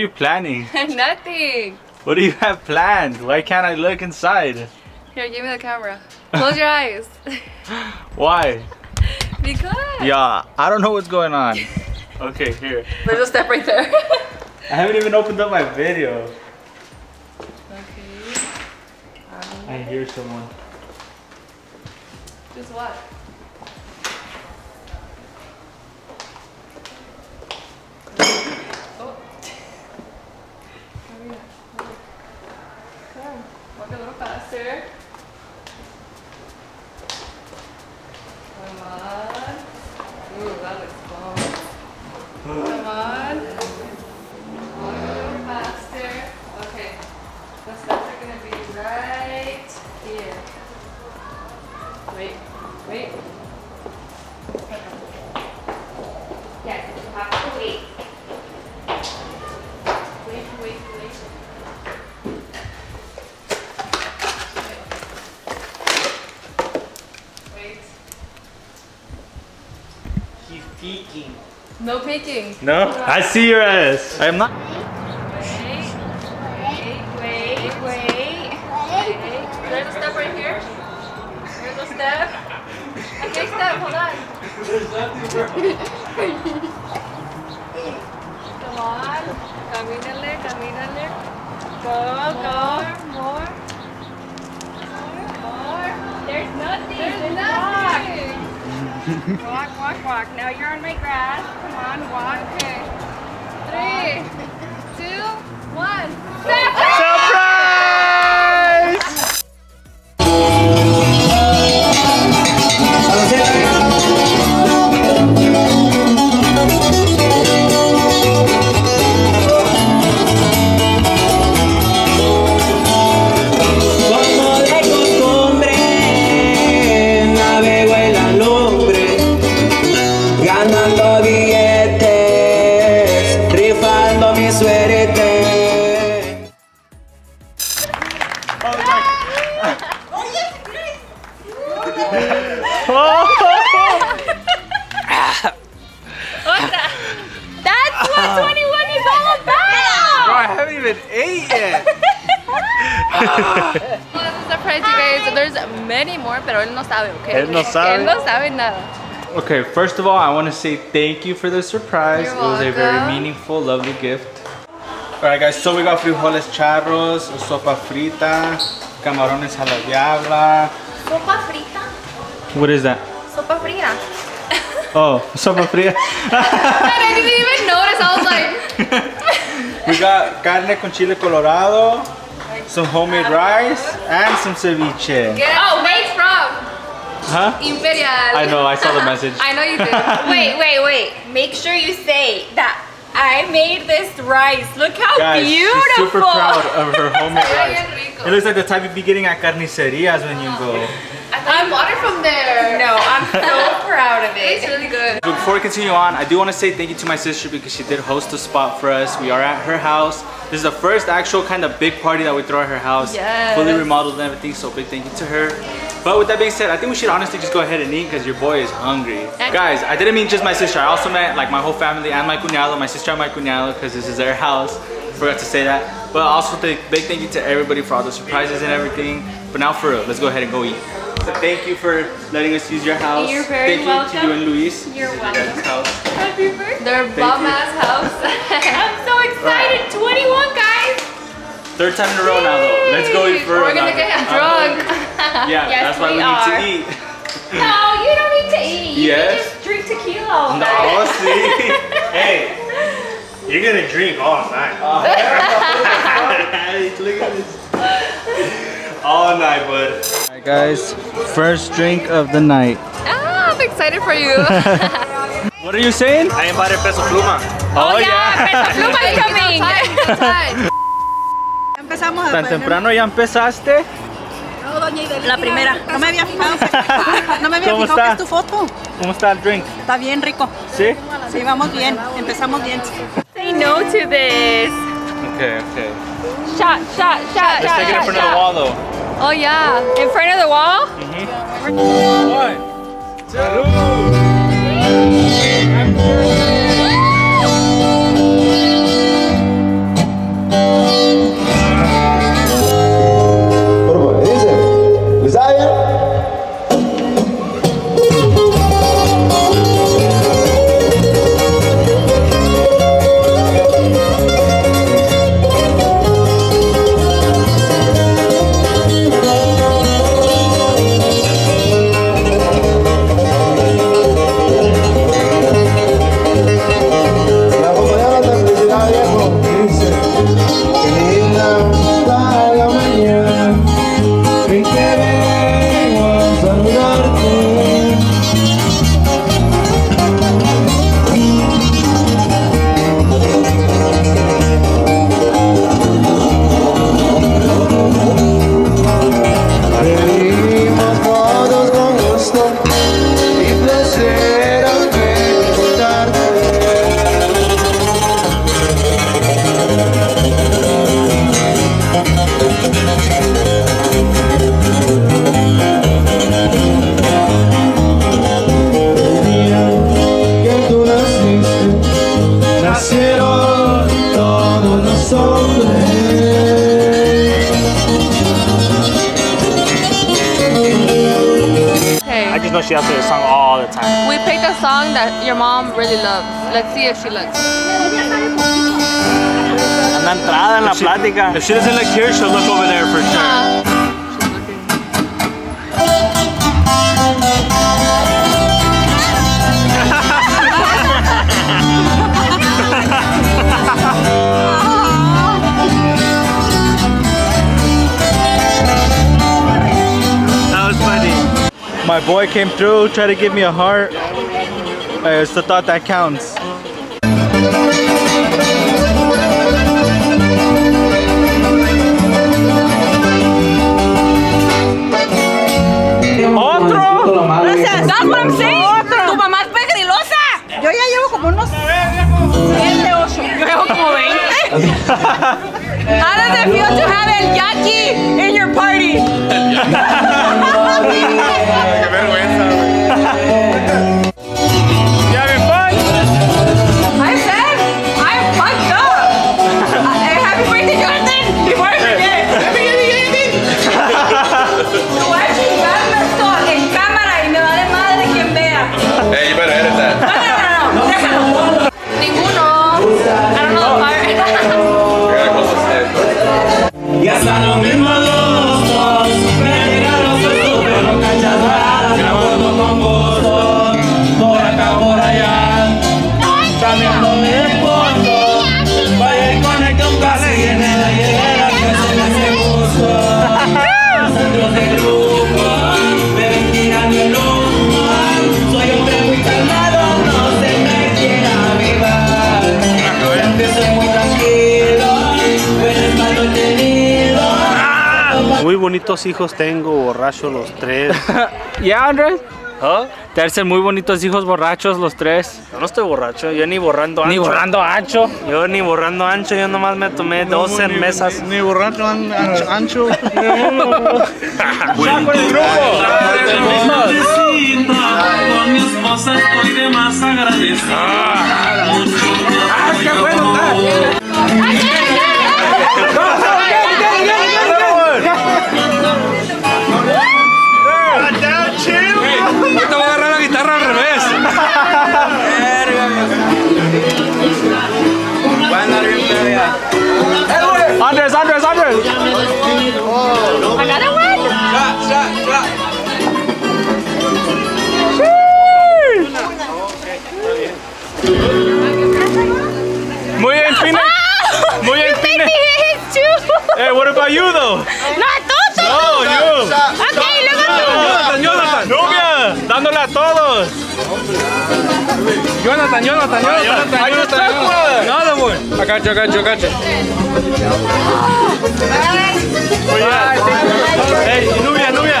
Are you planning? Nothing. What do you have planned? Why can't I look inside? Here, give me the camera. Close your eyes. Why? because. Yeah, I don't know what's going on. Okay, here. There's a step right there. I haven't even opened up my video. okay. I hear someone. Just what? Oh. Come here. Come. Walk a little faster. Come on. Ooh, that looks fun. Come on. Walk a little faster. Okay. The steps are gonna be right here. Wait, wait. Yes, you have to wait. Wait, wait, wait. Wait. He's peeking. No peeking. No? I see your ass. I'm not. Wait, wait, wait, wait. Wait. There's a step right here. There's a step. Okay, step, hold on. Come Go, go. More. More. more. There's nothing. There's nothing. Walk. walk, walk, walk. Now you're on my grass. Come on, walk. There's many more, pero él no sabe, okay? Él no sabe. Él no sabe nada. Okay, first of all, I want to say thank you for the surprise. You're it was a very meaningful, lovely gift. Alright guys, so we got frijoles charros, sopa frita, camarones a la diabla. Sopa frita. What is that? Sopa frita. Oh, sopa fría. I didn't even notice. I was like, we got carne con chile colorado, some homemade rice, and some ceviche. get oh, where it's from? Huh? Imperial. I know, I saw the message. I know you did. Wait, wait, wait. Make sure you say that I made this rice. Look how Guys, beautiful. she's super proud of her homemade rice. rico. It looks like the type you'd be getting at carnicerias when you go. Oh. I thought you bought it from there. No, I'm so proud of it. It's really good. Before we continue on, I do want to say thank you to my sister because she did host a spot for us. We are at her house. This is the first actual kind of big party that we throw at her house. Yes. Fully remodeled and everything, so big thank you to her. But with that being said, I think we should honestly just go ahead and eat because your boy is hungry. Guys, I didn't mean just my sister. I also meant like my whole family and my cuñado, my sister and my cuñado because this is their house. Forgot to say that. But also big thank you to everybody for all the surprises and everything. But now for real, let's go ahead and go eat. So thank you for letting us use your house. You're very thank welcome. you to you and Luis. You're welcome. house. Happy birthday. Their bum ass house. I'm so excited. 21 guys. Third time in a row now though. Let's go eat for We're gonna another- get I'm drunk. Yeah, Yes, that's why we we, are. need to eat. No, you don't need to eat. You Yes. can just drink tequila all No, night. see? Hey, you're gonna drink all night. Look at this. All night, bud. Alright guys, first drink of the night. Ah, I'm excited for you. What are you saying? I invited Peso Pluma. Oh, yeah, Peso Pluma is coming. Empezamos ¿Tan temprano ya empezaste? No, doña Idelita. La primera. No me había fijado. que- No me había ¿Cómo fijado que está? es tu foto. ¿Cómo está el drink? Está bien rico. ¿Sí? Sí, vamos bien. Empezamos bien. Say no to this. Okay, okay. Shot, shot, shot, Let's shot, take it in shot, front of the shot. wall though. oh yeah. In front of the wall? One, two. That your mom really loves. Let's see if she looks. Anda entrada en la plática. If she doesn't look here, she'll look over there for sure. Uh, That was funny. My boy came through, tried to give me a heart. It's the thought that counts. ¿Otro? Gracias. That's what I'm saying. Tu mamá es pegrilosa. Yo ya llevo como unos 7, 8. Yo llevo como 20. How does it feel to have el yaqui in your party? Bonitos hijos tengo, borrachos los tres. Yeah, Andres. ¿Ah? Te hacen muy bonitos hijos borrachos los tres. Yo no estoy borracho, yo ni borrando ancho. Ni borrando ancho. Yo ni borrando ancho, yo nomás me tomé 12 mesas. Ni borracho an- ancho. ancho. con el grupo. Con mi esposa estoy de más agradecido. Jonathan, Jonathan, Jonathan. I just took one. Another one. I got you, I got you, I got you. Hey, Nubia, Nubia.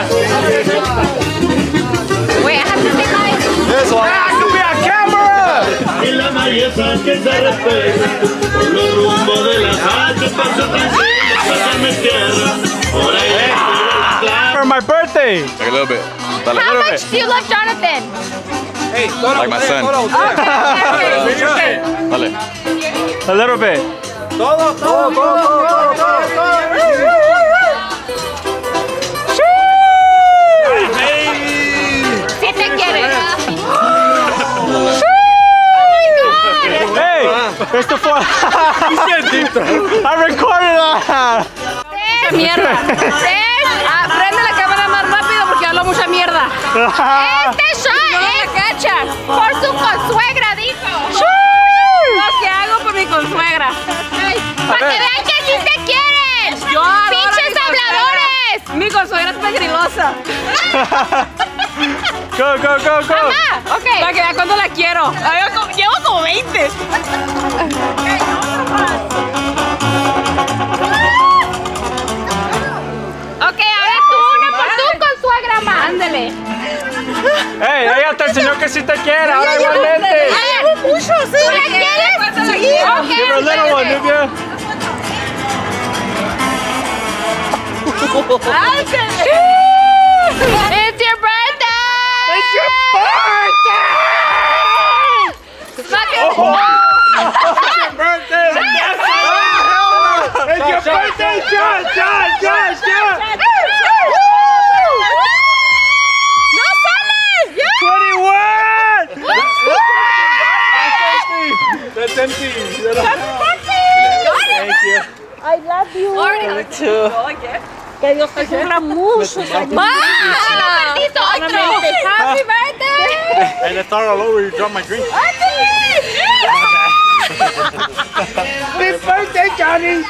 Wait, I have to say mine. This one. Nubia, camera. Y la belleza que se respeta por los rumbos de las altas paso pasarme tierra. Por ahí eh. For my birthday. Like a little bit. Dale. How much do you love Jonathan? Like my son. Okay. Dale. A little bit. Sí te quiere. Hey, esto fue. I recorded that. Mierda. Tres. Ah, prende la cámara más rápido porque hablo mucha mierda. Este shot Por su consuegra, dijo. Lo que hago por mi consuegra. Para que vean que sí te quieren. Yo ¡Pinches consuegra. habladores! Mi consuegra es pegrilosa. Go, go, go, go. Ok. Para que vean cuándo la quiero. Llevo como 20. Ok, ahora tú una por tu consuegra más. Ándale. Hey, ella te enseñó que sí te quiere, ahora igualmente. llevo mucho, sí. ¿Tú la quieres? Sí. Give her a little one, Nubia. It's your birthday! It's your birthday! Fucking- birthday! It's your birthday, John, John, John, John! ¡No Me too. Que Dios te cumpla muchos años. ¡Ah! ¡Perdiste otro! ¡Happy birthday! And I thought all over you dropped my drink. Happy birthday, Johnny.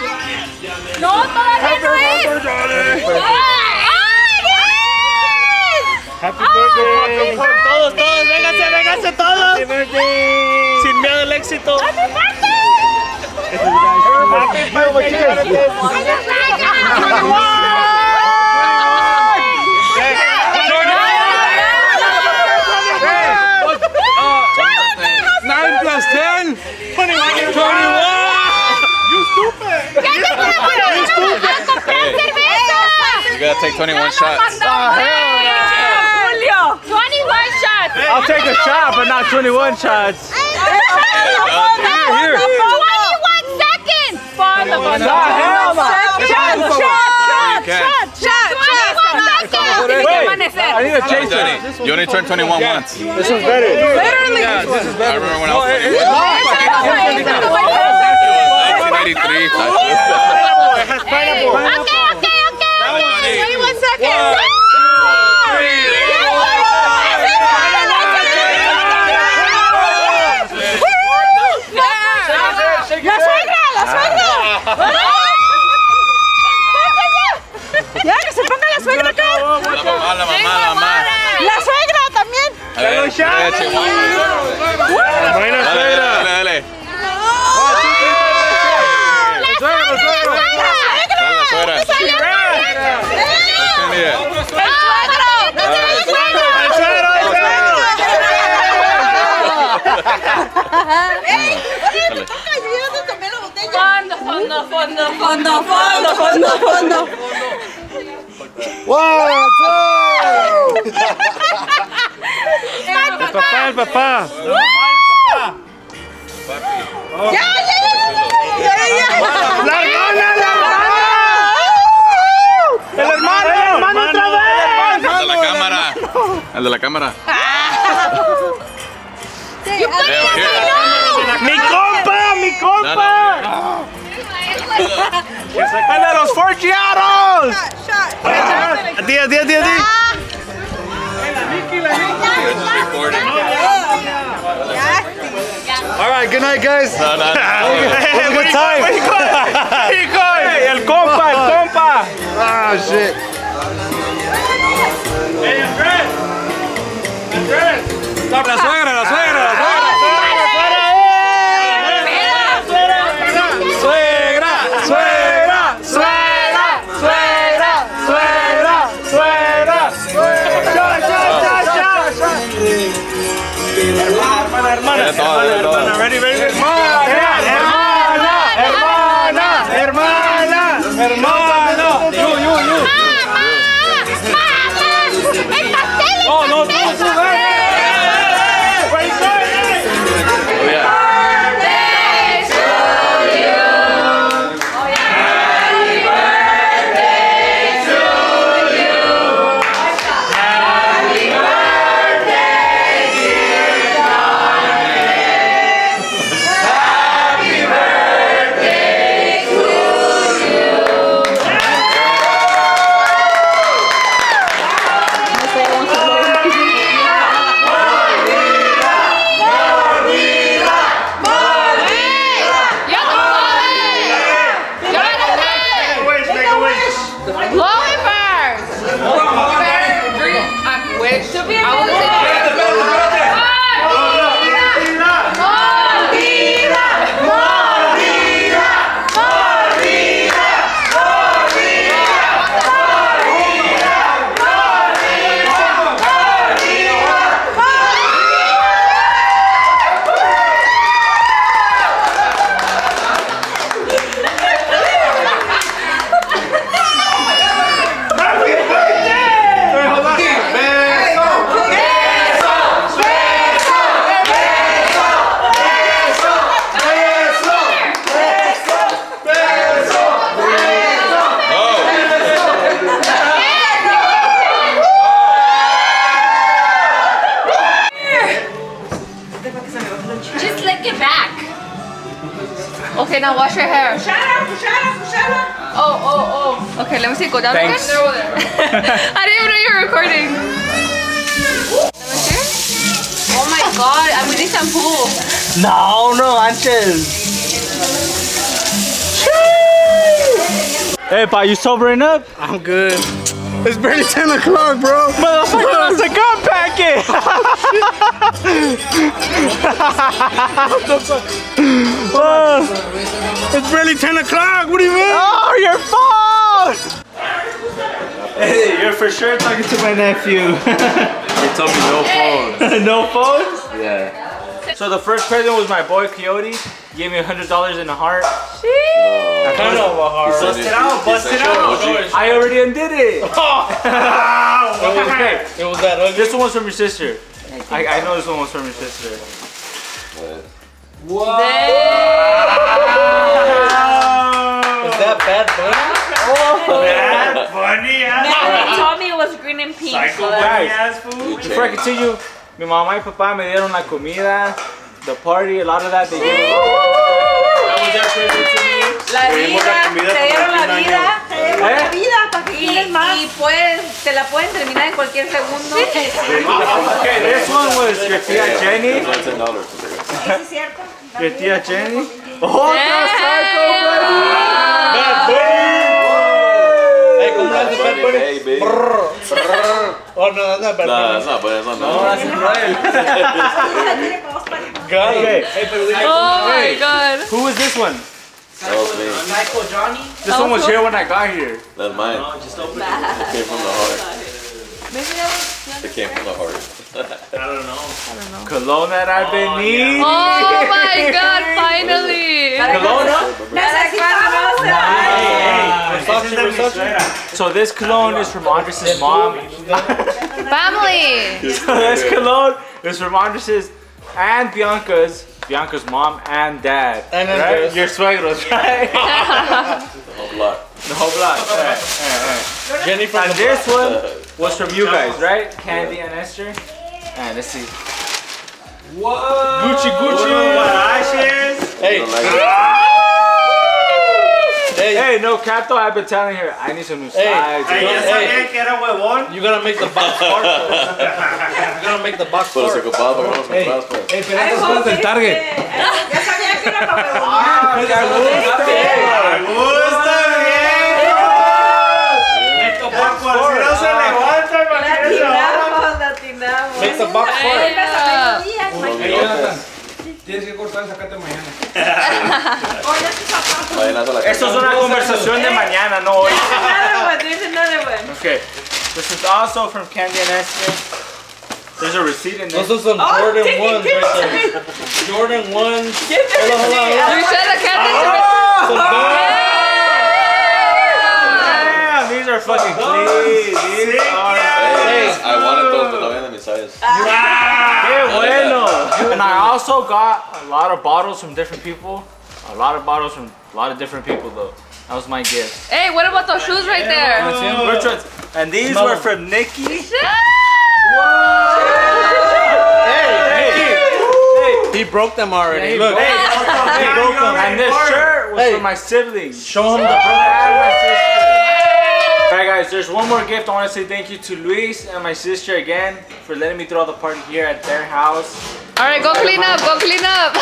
¡No, todavía no es! ¡Ay, yes! Happy birthday. Todos, todos, vénganse, vénganse todos. Happy birthday. Sin miedo al éxito. Happy birthday. Nine plus ten. Twenty-one. You gotta take 21 shots. Julio! 21 shots! I'll take a shot, but not 21 shots. Here. 21 seconds! For the fun. hell no. You can. 21 seconds! Wait, I need a No, chaser. Johnny, you only turned 21 once. This one's better. Literally. This is better. I remember when I was 21. Okay, 1983. It has pineapple. okay, okay. 21 seconds. ¡La fondo, fondo, Fondo, fondo, fondo. El papá, el papá. ¡Ya, ya, ya! ¡Ya, ya! ¡La hermana, la hermana! ¡El hermano, el hermano otra vez! El de la cámara. El de la cámara. ¡Mi compa, mi compa! ¡Que se de los forgiados! ¡Di, di, di, di! All right, good night, guys. No, no, no. Hey, good time! ¡Hey, el compa, el compa! Ah, shit. La suegra, la suegra, la suegra. Just lick it back. Okay, now wash your hair. Puxara, puxara, puxara. Oh, oh, oh. Okay, let me see. Go down Thanks. again. They're there. I didn't even know you were recording. Let me see. Oh my god, I'm really shampoo. No, no, antes. Hey, pa, you sobering up? I'm good. It's barely 10 o'clock, bro. Motherfucker, that's a gun packet! Oh, It's barely 10 o'clock. What do you mean? oh, your phone! Hey, you're for sure talking to my nephew. He told me no phone. no phones? Yeah. So the first present was my boy Coyote. He gave me a hundred dollars in a heart. I kind of a heart. Bust it out, bust it out. I already undid it. okay, It was that ugly. this one was from your sister. I, I know this one was from your sister. What? Whoa! Is that bad bunny? He told me it was green and pink. so that- Guys, before I continue, mi mamá y papá me dieron la comida, the party, a lot of that they gave me. La vida, te dieron la vida, te dieron la vida para que quieres más. Y puedes, te la pueden terminar en cualquier segundo. Okay, this one was your tía Jenny. ¿Es cierto? Your tía Jenny. Oh, that's psycho. Bad bunny. Hey, ¿cómo le hace bad? Hey. Oh, no, that's not bad Nah, that's not bad. That's not bad. that's. Tiene para dos palitos. God. Okay, Oh my Hey. god. who was this one? That was me. This one was here when I got here. That's mine. It came from the heart. It came from the heart. I don't know. I don't know. Cologne that I've been needing. Oh my god, finally. Cologne? Necesitamos Versace, Versace. So this cologne is from Andres' mom. Family. so this cologne is from Andres' and Bianca's. Bianca's mom and dad. And then right? there's- Your suegros, right? The whole block. the whole block. Right, right, right. Jenny from And the this one was from you guys, right? Candy and Esther. And let's see. Whoa! Gucci, Gucci. Hey, You don't like hey, ah! Hey, no cap though. I've been telling her I need some new Hey. slides. Hey, you know? hey. You gotta make the box fart. though. you gotta make the box Pero se fart. ocupaba para unos compras, pues. Hey, pero estas cosas del Target. Eh, ya sabía que era para huevonear. Ah, ah, Me gusta. Latinamos, latinamos. Make the box fart. Yeah. Tienes que cortar y sacarte mañana. Vayan a la Esto es una conversación de mañana, no hoy. Another one, there's another one. Okay. This is also from Candy and Esther. There's a receipt in there. Those are some Oh, Jordan take it, 1s give it right to there. Jordan 1s. Give this Hold on, hold on, hold You said the candy. Some Jordan- Damn, these are fucking clean. These are. Hey, I wanted those, but no vienen mis size. Qué bueno. And I also got a lot of bottles from different people. A lot of bottles from a lot of different people though. That was my gift. Hey, what about those shoes right there? Which ones? And these were from Nikki. He broke them already. Hey, Look, hey, he broke them. and this shirt was Hey. for my siblings. Show him the brother brother. and my sister. Alright guys, there's one more gift. I want to say thank you to Luis and my sister again for letting me throw the party here at their house. All right, go clean up, go clean up.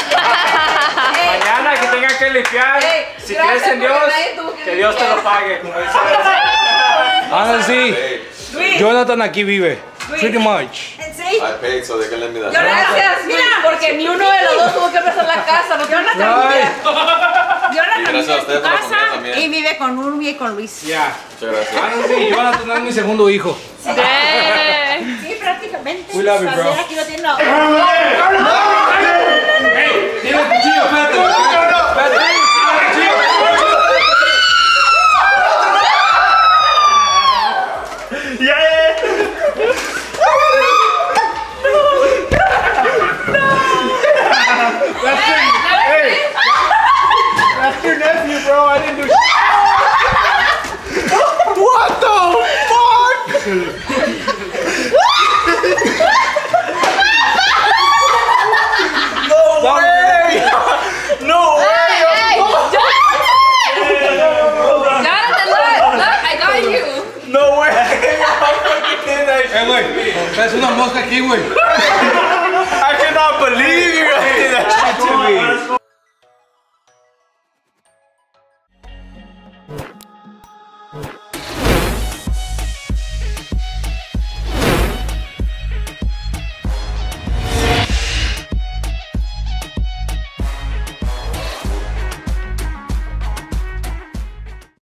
Mañana que tengan que limpiar, si crees en Dios, que que Dios te lo pague. como dice. Honestly, Hey, Jonathan aquí vive. Pretty much. Sí. I paid, so they can let me that. Gracias, mira, porque ni uno de los dos tuvo que prestar la casa. No vive. Y Jonathan vive a en tu casa y vive con Urbi y con Luis. Yeah. Muchas gracias. Honestly, Jonathan es mi segundo hijo. Dang. Sí, prácticamente. We love you, bro. Aquí lo tiene. Tiene el cuchillo. Espérate. 对 对